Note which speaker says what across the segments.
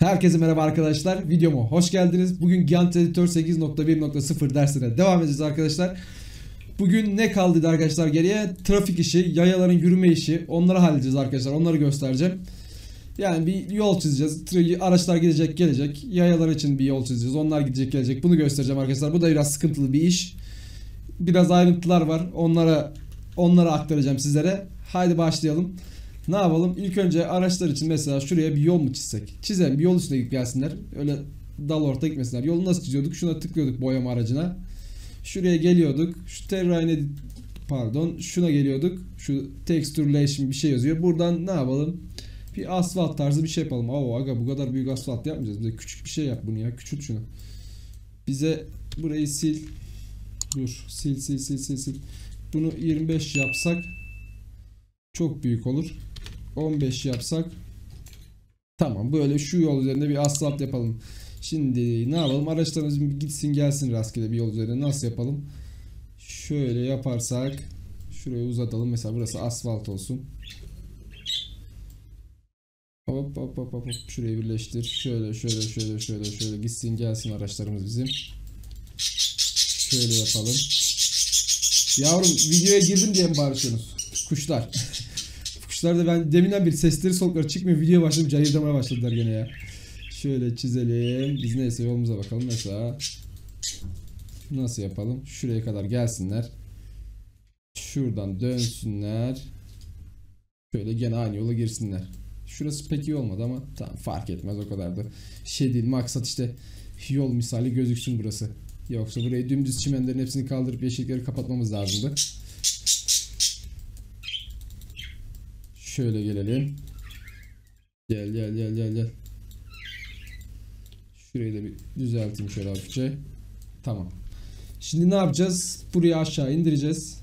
Speaker 1: Herkese merhaba arkadaşlar. Videoma hoş geldiniz. Bugün Giant Editor 8.1.0 dersine devam edeceğiz arkadaşlar. Bugün ne kaldı arkadaşlar geriye? Trafik işi, yayaların yürüme işi. Onları halledeceğiz arkadaşlar. Onları göstereceğim. Yani bir yol çizeceğiz. Araçlar gidecek gelecek. Yayalar için bir yol çizeceğiz. Onlar gidecek gelecek. Bunu göstereceğim arkadaşlar. Bu da biraz sıkıntılı bir iş. Biraz ayrıntılar var. Onlara onları aktaracağım sizlere. Haydi başlayalım. Ne yapalım? İlk önce araçlar için mesela şuraya bir yol mu çizsek? Çizelim bir yol üstüne gidip gelsinler. Öyle dal orta gitmesinler. Yolu nasıl çiziyorduk? Şuna tıklıyorduk boyama aracına. Şuraya geliyorduk. Şu terrain edit pardon şuna geliyorduk. Şu texturelation bir şey yazıyor. Buradan ne yapalım? Bir asfalt tarzı bir şey yapalım. Oo aga bu kadar büyük asfalt yapmayacağız. Bize küçük bir şey yap bunu ya. Küçült şunu. Bize burayı sil. Dur. Sil sil sil sil sil. Bunu 25 yapsak çok büyük olur. 15 yapsak tamam böyle şu yol üzerinde bir asfalt yapalım. Şimdi ne yapalım? Araçlarımız gitsin gelsin rastgele bir yol üzerinde. Nasıl yapalım? Şöyle yaparsak şurayı uzatalım. Mesela burası asfalt olsun. Hop hop hop hop. Şurayı birleştir. Şöyle şöyle şöyle şöyle şöyle gitsin gelsin araçlarımız bizim. Şöyle yapalım. Yavrum videoya girdim diye mi bağırıyorsunuz? Kuşlar. Kuşlar da ben deminden bir sesleri solukları çıkmıyor. Videoya başladım cayırdamaya başladılar gene ya. Şöyle çizelim. Biz neyse yolumuza bakalım. Mesela nasıl yapalım? Şuraya kadar gelsinler. Şuradan dönsünler. Şöyle gene aynı yola girsinler. Şurası pek iyi olmadı ama tamam fark etmez o kadar da. Şey değil maksat işte yol misali gözüksün burası. Yoksa burayı dümdüz çimenlerin hepsini kaldırıp yeşillikleri kapatmamız lazımdı. Şöyle gelelim. Gel gel gel gel gel. Şurayı da bir düzelteyim şöyle hafifçe. Tamam. Şimdi ne yapacağız? Burayı aşağı indireceğiz.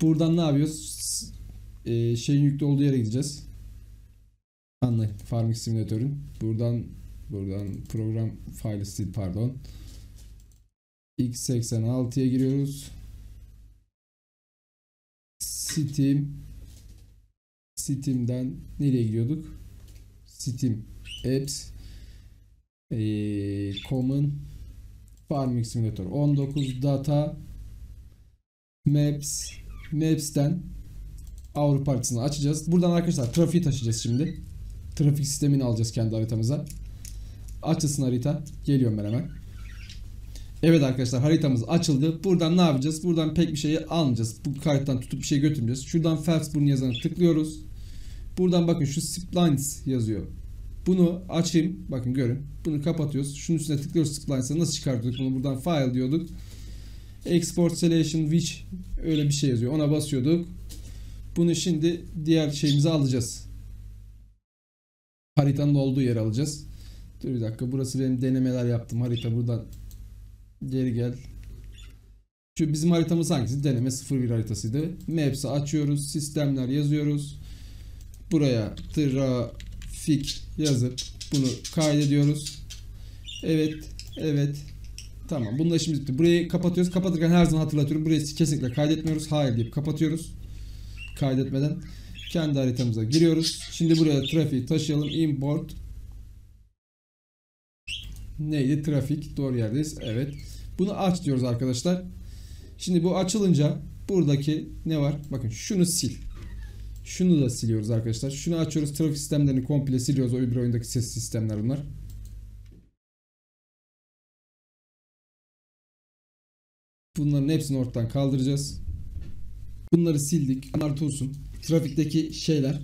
Speaker 1: Buradan ne yapıyoruz? Ee, şeyin yüklü olduğu yere gideceğiz. Anlayın. Farming Simulator'ın. Buradan buradan program file stil pardon. x86'ya giriyoruz. Steam Steam'den nereye gidiyorduk? Steam Apps ee, Common Farming Simulator 19 Data Maps Maps'ten Avrupa haritasını açacağız. Buradan arkadaşlar trafiği taşıyacağız şimdi. Trafik sistemini alacağız kendi haritamıza. Açılsın harita. Geliyorum ben hemen. Evet arkadaşlar haritamız açıldı. Buradan ne yapacağız? Buradan pek bir şey almayacağız. Bu karttan tutup bir şey götürmeyeceğiz. Şuradan Phelpsburn yazanı tıklıyoruz. Buradan bakın şu splines yazıyor. Bunu açayım. Bakın görün. Bunu kapatıyoruz. Şunun üstüne tıklıyoruz splines'a. Nasıl çıkartıyorduk bunu? Buradan file diyorduk. Export selection which öyle bir şey yazıyor. Ona basıyorduk. Bunu şimdi diğer şeyimize alacağız. Haritanın olduğu yere alacağız. Dur bir dakika. Burası benim denemeler yaptım. Harita buradan Geri gel. Şu bizim haritamız hangisi? Deneme 01 haritasıydı. Maps'i açıyoruz. Sistemler yazıyoruz. Buraya trafik yazıp bunu kaydediyoruz. Evet. Evet. Tamam. Bununla işimiz bitti. Burayı kapatıyoruz. Kapatırken her zaman hatırlatıyorum. Burayı kesinlikle kaydetmiyoruz. Hayır deyip kapatıyoruz. Kaydetmeden. Kendi haritamıza giriyoruz. Şimdi buraya trafiği taşıyalım. Import neydi? Trafik. Doğru yerdeyiz. Evet. Bunu aç diyoruz arkadaşlar. Şimdi bu açılınca buradaki ne var? Bakın şunu sil. Şunu da siliyoruz arkadaşlar. Şunu açıyoruz. Trafik sistemlerini komple siliyoruz. O öbür oyundaki ses sistemler bunlar. Bunların hepsini ortadan kaldıracağız. Bunları sildik. Bunlar olsun. Trafikteki şeyler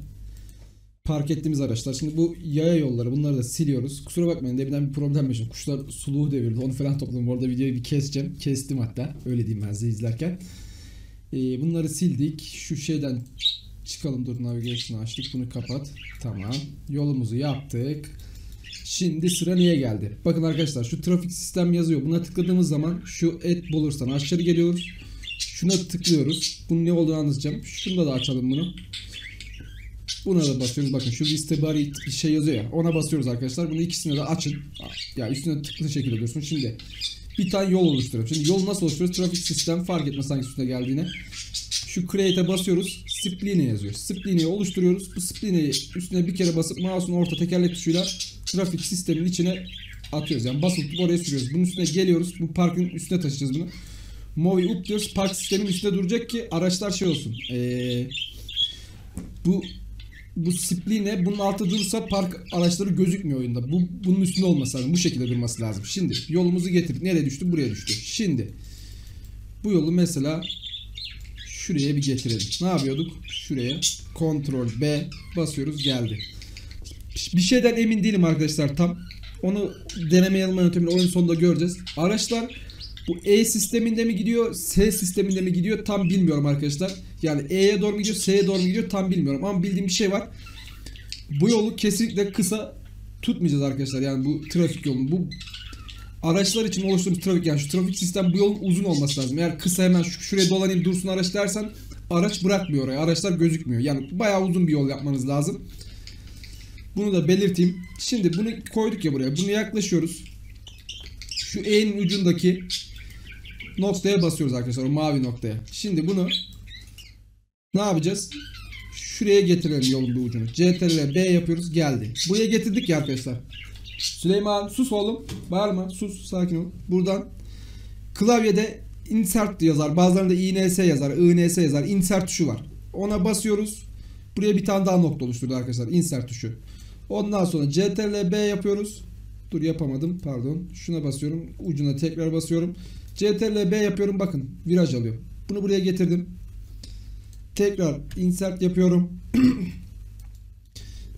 Speaker 1: park ettiğimiz araçlar. Şimdi bu yaya yolları bunları da siliyoruz. Kusura bakmayın deminden bir problem yaşadım. Kuşlar suluğu devirdi. Onu falan topladım. Orada videoyu bir keseceğim. Kestim hatta. Öyle diyeyim ben size izlerken. Ee, bunları sildik. Şu şeyden çıkalım. Dur navigation'ı açtık. Bunu kapat. Tamam. Yolumuzu yaptık. Şimdi sıra niye geldi? Bakın arkadaşlar şu trafik sistem yazıyor. Buna tıkladığımız zaman şu et bulursan aşağı geliyoruz. Şuna tıklıyoruz. Bunun ne olduğunu anlatacağım. Şunda da açalım bunu. Buna da basıyoruz. Bakın şu liste bari bir şey yazıyor ya. Ona basıyoruz arkadaşlar. Bunu ikisini de açın. Ya üstüne tıklı şekilde dursun. Şimdi bir tane yol oluşturuyorum. Şimdi yol nasıl oluşturuyoruz? Trafik sistem fark etmez hangi üstüne geldiğine. Şu create'e basıyoruz. Spline yazıyor. Spline'yi oluşturuyoruz. Bu spline'yi üstüne bir kere basıp mouse'un orta tekerlek tuşuyla trafik sistemin içine atıyoruz. Yani basıp oraya sürüyoruz. Bunun üstüne geliyoruz. Bu parkın üstüne taşıyacağız bunu. Movi up diyoruz. Park sistemin üstüne duracak ki araçlar şey olsun. Ee, bu bu spline bunun altında durursa park araçları gözükmüyor oyunda. Bu bunun üstünde olması lazım. Bu şekilde durması lazım. Şimdi yolumuzu getirdik. Nereye düştü? Buraya düştü. Şimdi bu yolu mesela şuraya bir getirelim. Ne yapıyorduk? Şuraya Ctrl B basıyoruz geldi. Bir şeyden emin değilim arkadaşlar tam. Onu deneme yanılma yöntemiyle oyun sonunda göreceğiz. Araçlar bu E sisteminde mi gidiyor, S sisteminde mi gidiyor tam bilmiyorum arkadaşlar. Yani E'ye doğru mu gidiyor, S'ye doğru mu gidiyor tam bilmiyorum. Ama bildiğim bir şey var. Bu yolu kesinlikle kısa tutmayacağız arkadaşlar. Yani bu trafik yolunu. Bu araçlar için oluşturduğumuz trafik yani şu trafik sistem bu yolun uzun olması lazım. Eğer kısa hemen şu, şuraya dolanayım dursun araç dersen araç bırakmıyor oraya. Araçlar gözükmüyor. Yani bayağı uzun bir yol yapmanız lazım. Bunu da belirteyim. Şimdi bunu koyduk ya buraya. Bunu yaklaşıyoruz. Şu E'nin ucundaki noktaya basıyoruz arkadaşlar. O mavi noktaya. Şimdi bunu ne yapacağız? Şuraya getirelim yolun ucunu. CTRL B yapıyoruz. Geldi. Buraya getirdik ya arkadaşlar. Süleyman sus oğlum. Bağırma. Sus. Sakin ol. Buradan klavyede insert yazar. Bazılarında INS yazar. INS yazar. Insert tuşu var. Ona basıyoruz. Buraya bir tane daha nokta oluşturdu arkadaşlar. Insert tuşu. Ondan sonra CTRL B yapıyoruz. Dur yapamadım. Pardon. Şuna basıyorum. Ucuna tekrar basıyorum. CTRL B yapıyorum. Bakın viraj alıyor. Bunu buraya getirdim. Tekrar insert yapıyorum.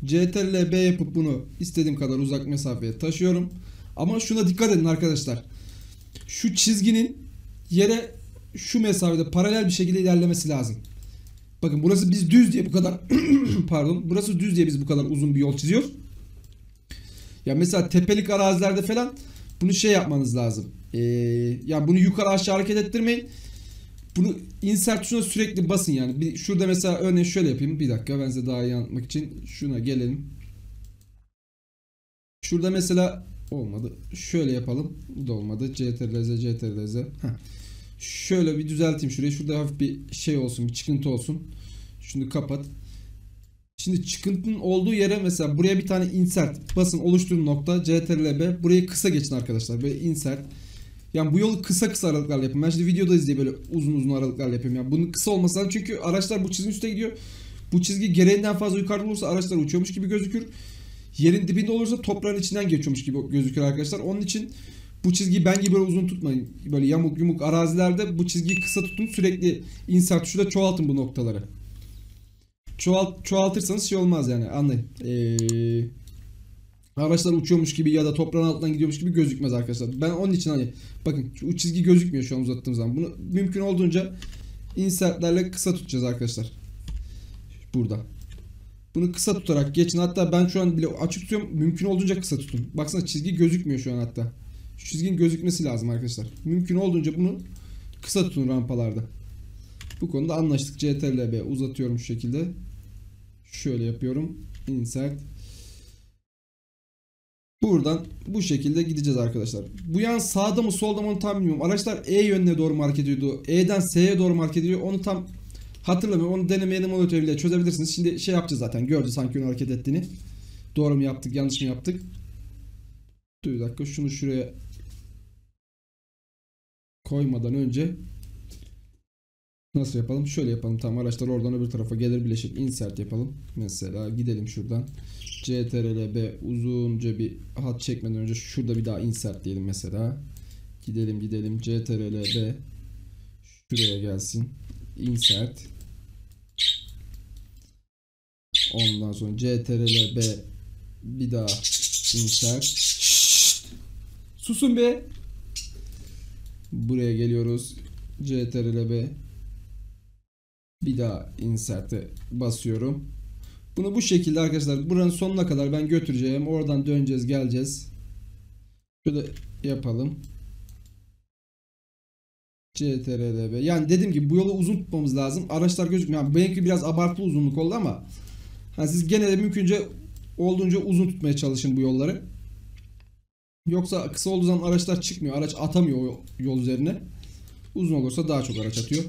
Speaker 1: CTRL B yapıp bunu istediğim kadar uzak mesafeye taşıyorum. Ama şuna dikkat edin arkadaşlar. Şu çizginin yere şu mesafede paralel bir şekilde ilerlemesi lazım. Bakın burası biz düz diye bu kadar pardon burası düz diye biz bu kadar uzun bir yol çiziyoruz. Ya mesela tepelik arazilerde falan bunu şey yapmanız lazım. Ee, ya bunu yukarı aşağı hareket ettirmeyin. Bunu insert tuşuna sürekli basın yani. Bir, şurada mesela örneğin şöyle yapayım. Bir dakika ben size daha iyi anlatmak için şuna gelelim. Şurada mesela olmadı. Şöyle yapalım. Bu da olmadı. CTRL-Z, CTRL-Z. Şöyle bir düzelteyim şurayı. Şurada hafif bir şey olsun, bir çıkıntı olsun. Şunu kapat. Şimdi çıkıntının olduğu yere mesela buraya bir tane insert basın oluşturun nokta CTRL-B. Burayı kısa geçin arkadaşlar. Böyle insert. Yani bu yolu kısa kısa aralıklarla yapın. Ben şimdi videoda izleye böyle uzun uzun aralıklarla yapıyorum. Yani bunun kısa olması lazım çünkü araçlar bu çizginin üstüne gidiyor. Bu çizgi gereğinden fazla yukarıda olursa araçlar uçuyormuş gibi gözükür. Yerin dibinde olursa toprağın içinden geçiyormuş gibi gözükür arkadaşlar. Onun için bu çizgiyi ben gibi böyle uzun tutmayın. Böyle yamuk yumuk arazilerde bu çizgiyi kısa tutun. Sürekli insert tuşuyla çoğaltın bu noktaları. Çoğalt, çoğaltırsanız şey olmaz yani anlayın. Ee, araçlar uçuyormuş gibi ya da toprağın altından gidiyormuş gibi gözükmez arkadaşlar. Ben onun için hani bakın şu çizgi gözükmüyor şu an uzattığım zaman. Bunu mümkün olduğunca insertlerle kısa tutacağız arkadaşlar. Burada. Bunu kısa tutarak geçin. Hatta ben şu an bile açık tutuyorum. Mümkün olduğunca kısa tutun. Baksana çizgi gözükmüyor şu an hatta. Şu çizginin gözükmesi lazım arkadaşlar. Mümkün olduğunca bunu kısa tutun rampalarda. Bu konuda anlaştık. CTRL B uzatıyorum şu şekilde. Şöyle yapıyorum. Insert. Buradan bu şekilde gideceğiz arkadaşlar. Bu yan sağda mı solda mı onu tam bilmiyorum. Araçlar E yönüne doğru hareket ediyordu. E'den S'ye doğru hareket ediyor onu tam hatırlamıyorum. Onu deneme yanılma yöntemiyle çözebilirsiniz. Şimdi şey yapacağız zaten. Göreceğiz hangi yön hareket ettiğini. Doğru mu yaptık yanlış mı yaptık. Dur bir dakika şunu şuraya koymadan önce nasıl yapalım? Şöyle yapalım. Tamam araçlar oradan öbür tarafa gelir bileşik insert yapalım. Mesela gidelim şuradan. CTRL B uzunca bir hat çekmeden önce şurada bir daha insert diyelim mesela. Gidelim gidelim CTRL B şuraya gelsin. Insert. Ondan sonra CTRL B bir daha insert. Susun be. Buraya geliyoruz. CTRL B bir daha insert'e basıyorum. Bunu bu şekilde arkadaşlar buranın sonuna kadar ben götüreceğim. Oradan döneceğiz geleceğiz. Şöyle yapalım. CTRL-B. Yani dediğim gibi bu yolu uzun tutmamız lazım. Araçlar gözükmüyor. Yani benimki biraz abartılı uzunluk oldu ama yani siz gene de mümkünce olduğunca uzun tutmaya çalışın bu yolları. Yoksa kısa olduğu zaman araçlar çıkmıyor. Araç atamıyor o yol üzerine. Uzun olursa daha çok araç atıyor.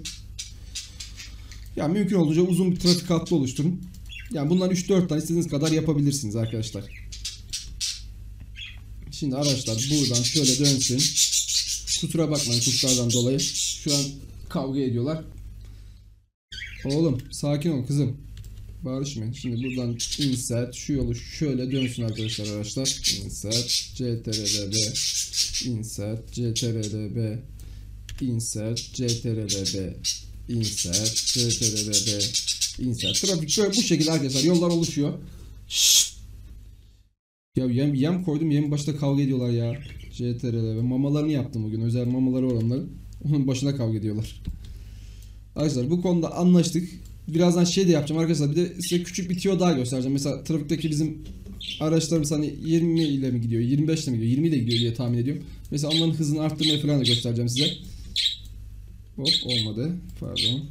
Speaker 1: Yani mümkün olduğunca uzun bir trafik hattı oluşturun. Yani bundan 3-4 tane istediğiniz kadar yapabilirsiniz arkadaşlar. Şimdi araçlar buradan şöyle dönsün. Kusura bakmayın kuşlardan dolayı. Şu an kavga ediyorlar. Oğlum sakin ol kızım. Bağırışmayın. Şimdi buradan insert şu yolu şöyle dönsün arkadaşlar araçlar. Insert CTRLB insert CTRLB insert CTRLB insert CTRLB insert. Trafik böyle bu şekilde arkadaşlar yollar oluşuyor. Şşt! Ya yem, yem koydum yem başta kavga ediyorlar ya. CTRLB mamalarını yaptım bugün. Özel mamaları var onların. Onun başına kavga ediyorlar. Arkadaşlar bu konuda anlaştık. Birazdan şey de yapacağım arkadaşlar. Bir de size küçük bir tiyo daha göstereceğim. Mesela trafikteki bizim araçlarımız hani 20 ile mi gidiyor, 25 ile mi gidiyor, 20 ile gidiyor diye tahmin ediyorum. Mesela onların hızını arttırmayı falan da göstereceğim size. Hop olmadı. Pardon.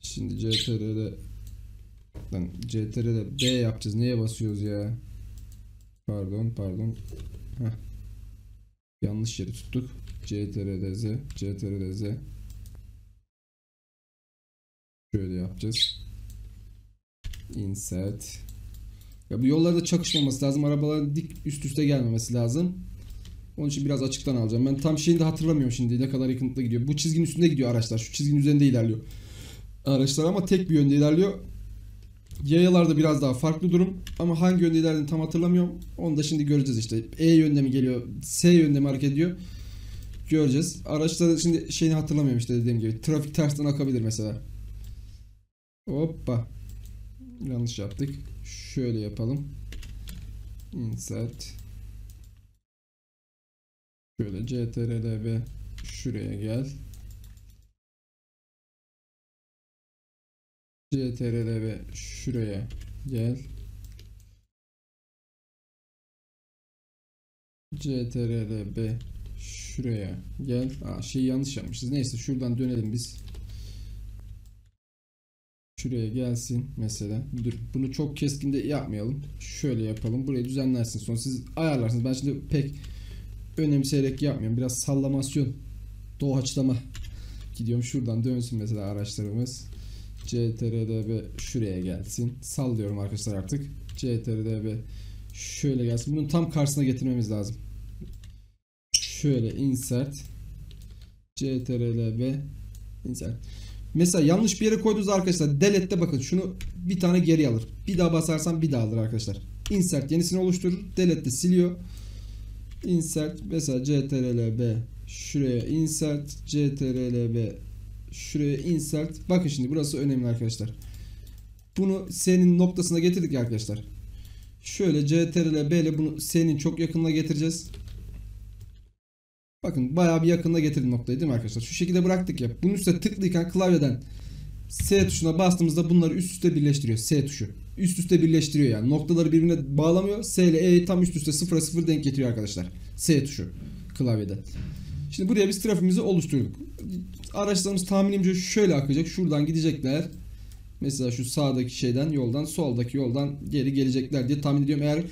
Speaker 1: Şimdi CTRL'de Lan CTRL'de B yapacağız. Neye basıyoruz ya? Pardon, pardon. Heh. Yanlış yeri tuttuk. CTRL Z, CTRL Z. Şöyle yapacağız. Insert. Ya bu yollarda çakışmaması lazım. Arabaların dik üst üste gelmemesi lazım. Onun için biraz açıktan alacağım. Ben tam şeyini de hatırlamıyorum şimdi ne kadar yakınlıkta gidiyor. Bu çizginin üstünde gidiyor araçlar. Şu çizginin üzerinde ilerliyor. Araçlar ama tek bir yönde ilerliyor. Yayalarda biraz daha farklı durum. Ama hangi yönde ilerlediğini tam hatırlamıyorum. Onu da şimdi göreceğiz işte. E yönde mi geliyor, S yönde mi hareket ediyor. Göreceğiz. Araçların şimdi şeyini hatırlamıyorum işte dediğim gibi. Trafik tersten akabilir mesela. Hoppa. Yanlış yaptık. Şöyle yapalım. Insert. Şöyle CTRL-B şuraya gel. CTRL-B şuraya gel. CTRL-B şuraya gel. Aa, şeyi yanlış yapmışız. Neyse şuradan dönelim biz. Şuraya gelsin mesela. Dur bunu çok keskin de yapmayalım. Şöyle yapalım. Burayı düzenlersin. Sonra siz ayarlarsınız. Ben şimdi pek önemseyerek yapmıyorum. Biraz sallamasyon. Doğaçlama. Gidiyorum şuradan dönsün mesela araçlarımız. CTRDB şuraya gelsin. Sallıyorum arkadaşlar artık. CTRDB şöyle gelsin. Bunun tam karşısına getirmemiz lazım. Şöyle insert. CTRLB insert. Mesela yanlış bir yere koyduğunuz arkadaşlar delete'de bakın şunu bir tane geri alır. Bir daha basarsam bir daha alır arkadaşlar. Insert yenisini oluşturur. Delete'de siliyor. Insert mesela CTRL-B şuraya insert CTRL-B şuraya insert. Bakın şimdi burası önemli arkadaşlar. Bunu S'nin noktasına getirdik arkadaşlar. Şöyle CTRL-B ile bunu S'nin çok yakınına getireceğiz. Bakın bayağı bir yakınına getirdim noktayı değil mi arkadaşlar? Şu şekilde bıraktık ya. Bunun üstüne tıklıyken klavyeden S tuşuna bastığımızda bunları üst üste birleştiriyor. S tuşu. Üst üste birleştiriyor yani. Noktaları birbirine bağlamıyor. S ile E'yi tam üst üste sıfıra sıfır denk getiriyor arkadaşlar. S tuşu klavyede. Şimdi buraya biz trafiğimizi oluşturduk. Araçlarımız tahminimce şöyle akacak. Şuradan gidecekler. Mesela şu sağdaki şeyden yoldan soldaki yoldan geri gelecekler diye tahmin ediyorum. Eğer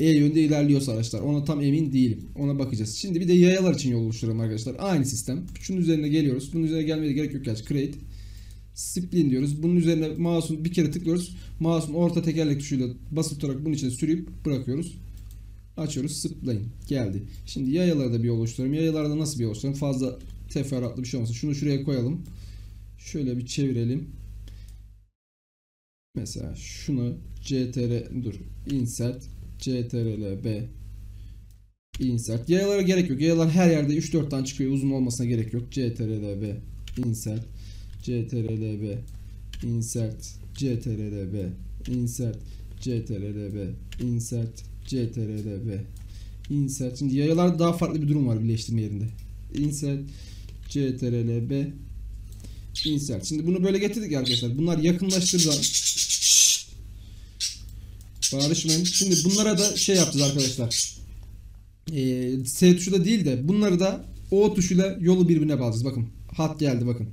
Speaker 1: E yönde ilerliyorsa araçlar. Ona tam emin değilim. Ona bakacağız. Şimdi bir de yayalar için yol oluşturalım arkadaşlar. Aynı sistem. Şunun üzerine geliyoruz. Bunun üzerine gelmeye gerek yok gerçi. Create. Spline diyoruz. Bunun üzerine mouse'un bir kere tıklıyoruz. Mouse'un orta tekerlek tuşuyla basılı tutarak bunun içine sürüp bırakıyoruz. Açıyoruz. Spline. Geldi. Şimdi yayalarda bir oluşturalım. Yayalarda nasıl bir oluşturalım? Fazla teferruatlı bir şey olmasın. Şunu şuraya koyalım. Şöyle bir çevirelim. Mesela şunu CTR dur insert CTRL B insert. Yayalara gerek yok. Yayalar her yerde 3-4 tane çıkıyor. Uzun olmasına gerek yok. CTRL B insert CTRL B insert CTRL B insert CTRL B insert CTRL B insert. Şimdi yayalarda daha farklı bir durum var birleştirme yerinde. Insert CTRL B insert. Şimdi bunu böyle getirdik arkadaşlar. Bunlar yakınlaştırılan Bağırışmayın. Şimdi bunlara da şey yapacağız arkadaşlar. Ee, S tuşu da değil de bunları da O tuşuyla yolu birbirine bağlayacağız. Bakın hat geldi bakın.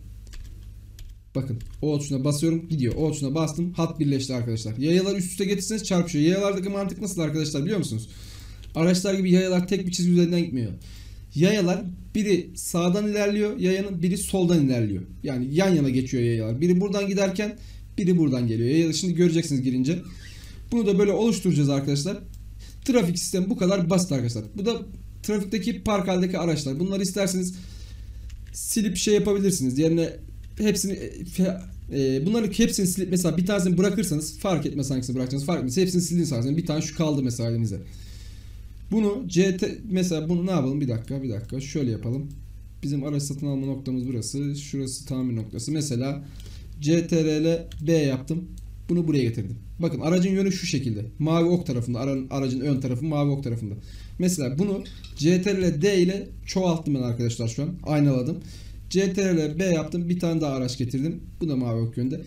Speaker 1: Bakın O tuşuna basıyorum gidiyor. O tuşuna bastım hat birleşti arkadaşlar. Yayalar üst üste getirseniz çarpışıyor. Yayalardaki mantık nasıl arkadaşlar biliyor musunuz? Araçlar gibi yayalar tek bir çizgi üzerinden gitmiyor. Yayalar biri sağdan ilerliyor, yayanın biri soldan ilerliyor. Yani yan yana geçiyor yayalar. Biri buradan giderken biri buradan geliyor. Yayaları şimdi göreceksiniz girince. Bunu da böyle oluşturacağız arkadaşlar. Trafik sistemi bu kadar basit arkadaşlar. Bu da trafikteki park haldeki araçlar. Bunları isterseniz silip şey yapabilirsiniz. Yerine hepsini e, bunları hepsini silip mesela bir tanesini bırakırsanız fark etmez hangisini bırakacaksınız fark etmez. Hepsini sildiğiniz zaman bir tane şu kaldı mesela elinize. Bunu CT mesela bunu ne yapalım bir dakika bir dakika şöyle yapalım. Bizim araç satın alma noktamız burası. Şurası tamir noktası. Mesela CTRL B yaptım. Bunu buraya getirdim. Bakın aracın yönü şu şekilde. Mavi ok tarafında. Aracın ön tarafı mavi ok tarafında. Mesela bunu CTRL D ile çoğalttım ben arkadaşlar şu an. Aynaladım. CTRL B yaptım. Bir tane daha araç getirdim. Bu da mavi ok yönde.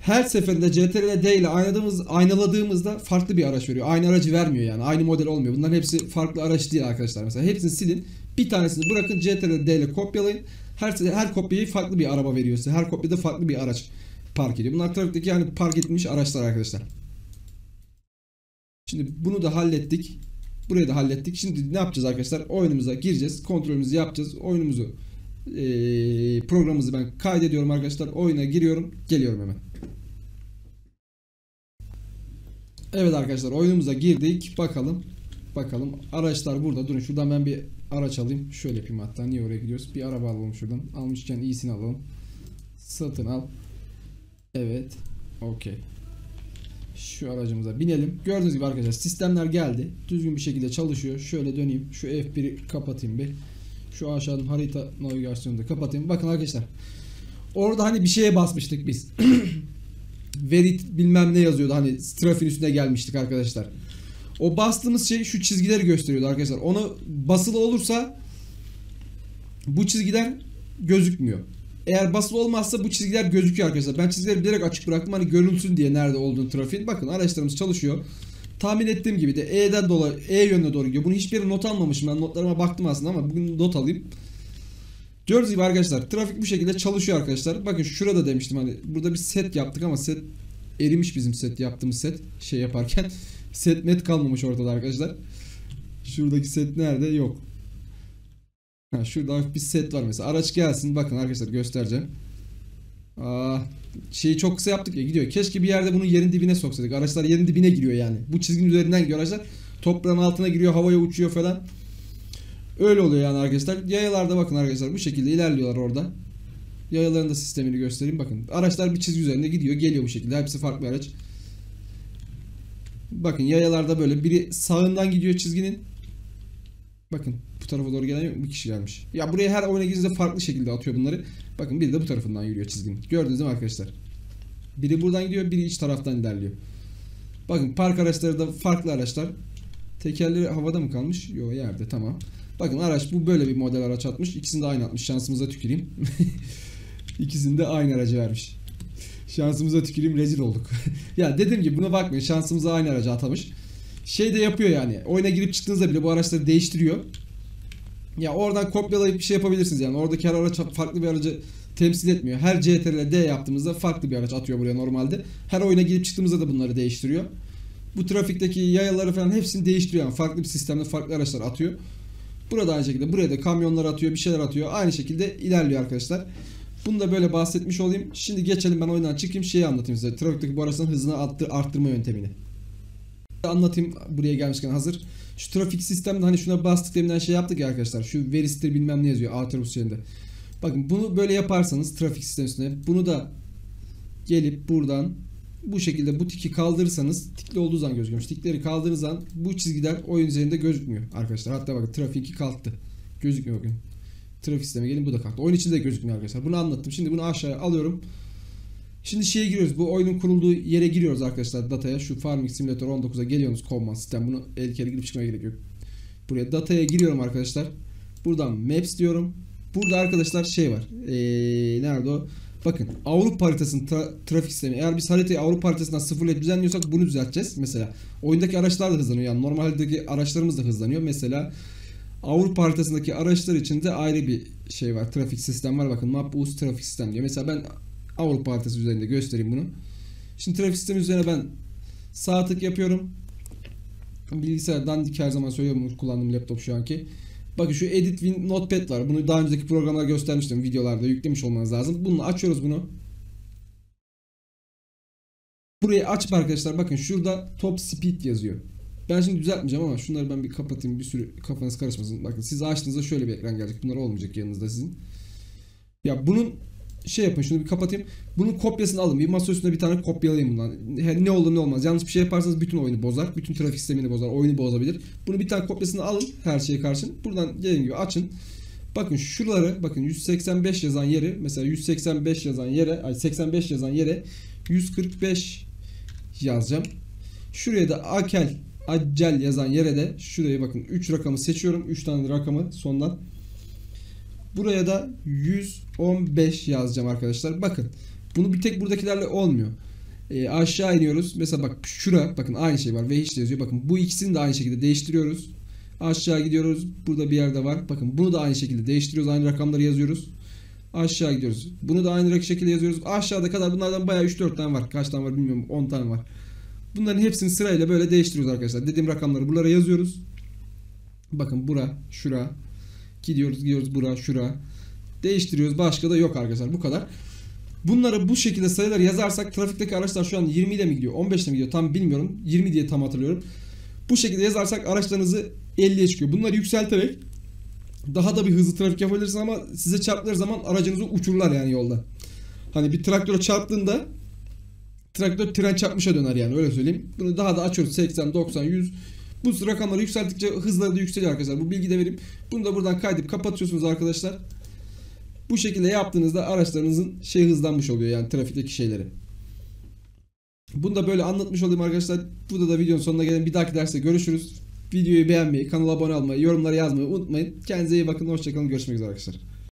Speaker 1: Her seferinde CTRL D ile aynadığımız, aynaladığımızda farklı bir araç veriyor. Aynı aracı vermiyor yani. Aynı model olmuyor. Bunların hepsi farklı araç değil arkadaşlar. Mesela hepsini silin. Bir tanesini bırakın CTRL D ile kopyalayın. Her her kopyayı farklı bir araba veriyor size. Her kopyada farklı bir araç park ediyor. Bunlar trafikteki yani park edilmiş araçlar arkadaşlar. Şimdi bunu da hallettik. Burayı da hallettik. Şimdi ne yapacağız arkadaşlar? Oyunumuza gireceğiz. Kontrolümüzü yapacağız. Oyunumuzu programımızı ben kaydediyorum arkadaşlar. Oyuna giriyorum. Geliyorum hemen. Evet arkadaşlar oyunumuza girdik. Bakalım. Bakalım. Araçlar burada. Durun şuradan ben bir araç alayım. Şöyle yapayım hatta. Niye oraya gidiyoruz? Bir araba alalım şuradan. Almışken iyisini alalım. Satın al. Evet. Okey. Şu aracımıza binelim. Gördüğünüz gibi arkadaşlar sistemler geldi. Düzgün bir şekilde çalışıyor. Şöyle döneyim. Şu F1'i kapatayım bir. Şu aşağıdan harita navigasyonunu da kapatayım. Bakın arkadaşlar. Orada hani bir şeye basmıştık biz. Verit bilmem ne yazıyordu. Hani trafiğin üstüne gelmiştik arkadaşlar. O bastığımız şey şu çizgileri gösteriyordu arkadaşlar. Onu basılı olursa bu çizgiler gözükmüyor. Eğer basılı olmazsa bu çizgiler gözüküyor arkadaşlar. Ben çizgileri bilerek açık bıraktım hani görülsün diye nerede olduğunu trafiğin. Bakın araçlarımız çalışıyor. Tahmin ettiğim gibi de E'den dolayı E yönüne doğru gidiyor. Bunu hiçbir not almamışım. Ben notlarıma baktım aslında ama bugün not alayım. Gördüğünüz gibi arkadaşlar trafik bu şekilde çalışıyor arkadaşlar. Bakın şurada demiştim hani burada bir set yaptık ama set erimiş bizim set yaptığımız set şey yaparken. set net kalmamış ortada arkadaşlar. Şuradaki set nerede? Yok. Ha, şurada bir set var mesela. Araç gelsin. Bakın arkadaşlar göstereceğim. Aa, şeyi çok kısa yaptık ya gidiyor. Keşke bir yerde bunun yerin dibine soksaydık. Araçlar yerin dibine giriyor yani. Bu çizginin üzerinden gidiyor araçlar. Toprağın altına giriyor, havaya uçuyor falan. Öyle oluyor yani arkadaşlar. Yayalarda bakın arkadaşlar bu şekilde ilerliyorlar orada. Yayaların da sistemini göstereyim bakın. Araçlar bir çizgi üzerinde gidiyor, geliyor bu şekilde. Hepsi farklı araç. Bakın yayalarda böyle biri sağından gidiyor çizginin. Bakın bu tarafa doğru gelen bir kişi gelmiş. Ya buraya her oyuna girdiğinizde farklı şekilde atıyor bunları. Bakın biri de bu tarafından yürüyor çizginin. Gördünüz mi arkadaşlar? Biri buradan gidiyor, biri iç taraftan ilerliyor. Bakın park araçları da farklı araçlar. Tekerleri havada mı kalmış? Yok yerde tamam. Bakın araç bu böyle bir model araç atmış. İkisini de aynı atmış. Şansımıza tüküreyim. İkisini de aynı aracı vermiş. Şansımıza tüküreyim rezil olduk. ya dediğim gibi buna bakmayın. Şansımıza aynı aracı atamış. Şey de yapıyor yani. Oyuna girip çıktığınızda bile bu araçları değiştiriyor. Ya oradan kopyalayıp bir şey yapabilirsiniz yani. Oradaki her araç farklı bir aracı temsil etmiyor. Her CTRL D yaptığımızda farklı bir araç atıyor buraya normalde. Her oyuna girip çıktığımızda da bunları değiştiriyor. Bu trafikteki yayaları falan hepsini değiştiriyor. Yani farklı bir sistemde farklı araçlar atıyor. Burada aynı şekilde buraya da kamyonlar atıyor, bir şeyler atıyor. Aynı şekilde ilerliyor arkadaşlar. Bunu da böyle bahsetmiş olayım. Şimdi geçelim ben oyundan çıkayım şeyi anlatayım size. Trafikteki bu araçların hızını arttırma yöntemini. Anlatayım buraya gelmişken hazır. Şu trafik sistemde hani şuna bastık deminden şey yaptık ya arkadaşlar. Şu veristir bilmem ne yazıyor Autobus yerinde. Bakın bunu böyle yaparsanız trafik sistemi üstüne bunu da gelip buradan bu şekilde bu tiki kaldırırsanız tikli olduğu zaman gözüküyor. Tikleri kaldırdığınız zaman bu çizgiler oyun üzerinde gözükmüyor arkadaşlar. Hatta bakın trafik kalktı. Gözükmüyor bakın. Trafik sistemi gelin bu da kalktı. Oyun içinde de gözükmüyor arkadaşlar. Bunu anlattım. Şimdi bunu aşağıya alıyorum. Şimdi şeye giriyoruz. Bu oyunun kurulduğu yere giriyoruz arkadaşlar dataya. Şu Farming Simulator 19'a geliyorsunuz command sistem. Bunu el kere girip çıkmaya gerek yok. Buraya dataya giriyorum arkadaşlar. Buradan Maps diyorum. Burada arkadaşlar şey var. Ee, nerede o? Bakın Avrupa haritasının tra- trafik sistemi. Eğer biz haritayı Avrupa haritasından sıfırlayıp düzenliyorsak bunu düzelteceğiz. Mesela oyundaki araçlar da hızlanıyor. Yani normaldeki araçlarımız da hızlanıyor. Mesela Avrupa haritasındaki araçlar için de ayrı bir şey var. Trafik sistem var. Bakın Map Boost trafik sistem diyor. Mesela ben Avrupa haritası üzerinde göstereyim bunu. Şimdi trafik sistemi üzerine ben sağ tık yapıyorum. Bilgisayar dandik her zaman söylüyorum kullandığım laptop şu anki. Bakın şu Edit Win Notepad var. Bunu daha önceki programlarda göstermiştim. Videolarda yüklemiş olmanız lazım. Bunu açıyoruz bunu. Burayı aç arkadaşlar. Bakın şurada top speed yazıyor. Ben şimdi düzeltmeyeceğim ama şunları ben bir kapatayım bir sürü kafanız karışmasın. Bakın siz açtığınızda şöyle bir ekran gelecek. Bunlar olmayacak yanınızda sizin. Ya bunun şey yapın şunu bir kapatayım. Bunun kopyasını alın. Bir masa bir tane kopyalayın bundan. Ne olur ne olmaz. Yanlış bir şey yaparsanız bütün oyunu bozar. Bütün trafik sistemini bozar. Oyunu bozabilir. Bunu bir tane kopyasını alın her şeye karşın. Buradan dediğim gibi açın. Bakın şuraları bakın 185 yazan yeri mesela 185 yazan yere ay 85 yazan yere 145 yazacağım. Şuraya da akel accel yazan yere de şuraya bakın 3 rakamı seçiyorum. 3 tane rakamı sondan. Buraya da 115 yazacağım arkadaşlar. Bakın bunu bir tek buradakilerle olmuyor. E, aşağı iniyoruz. Mesela bak şura bakın aynı şey var ve hiç yazıyor. Bakın bu ikisini de aynı şekilde değiştiriyoruz. Aşağı gidiyoruz. Burada bir yerde var. Bakın bunu da aynı şekilde değiştiriyoruz. Aynı rakamları yazıyoruz. Aşağı gidiyoruz. Bunu da aynı şekilde yazıyoruz. Aşağıda kadar bunlardan bayağı 3-4 tane var. Kaç tane var bilmiyorum. 10 tane var. Bunların hepsini sırayla böyle değiştiriyoruz arkadaşlar. Dediğim rakamları buralara yazıyoruz. Bakın bura, şura. Gidiyoruz, gidiyoruz bura, şura. Değiştiriyoruz. Başka da yok arkadaşlar. Bu kadar. Bunları bu şekilde sayılar yazarsak trafikteki araçlar şu an 20 ile mi gidiyor? 15 ile mi gidiyor? Tam bilmiyorum. 20 diye tam hatırlıyorum. Bu şekilde yazarsak araçlarınızı 50'ye çıkıyor. Bunları yükselterek daha da bir hızlı trafik yapabilirsiniz ama size çarptığı zaman aracınızı uçururlar yani yolda. Hani bir traktöre çarptığında traktör tren çarpmışa döner yani öyle söyleyeyim. Bunu daha da açıyoruz 80, 90, 100. Bu rakamları yükselttikçe hızları da yükseliyor arkadaşlar. Bu bilgi de vereyim. Bunu da buradan kaydedip kapatıyorsunuz arkadaşlar. Bu şekilde yaptığınızda araçlarınızın şey hızlanmış oluyor yani trafikteki şeyleri. Bunu da böyle anlatmış olayım arkadaşlar. Burada da videonun sonuna gelen bir dahaki derste görüşürüz. Videoyu beğenmeyi, kanala abone olmayı, yorumlara yazmayı unutmayın. Kendinize iyi bakın. Hoşçakalın. Görüşmek üzere arkadaşlar.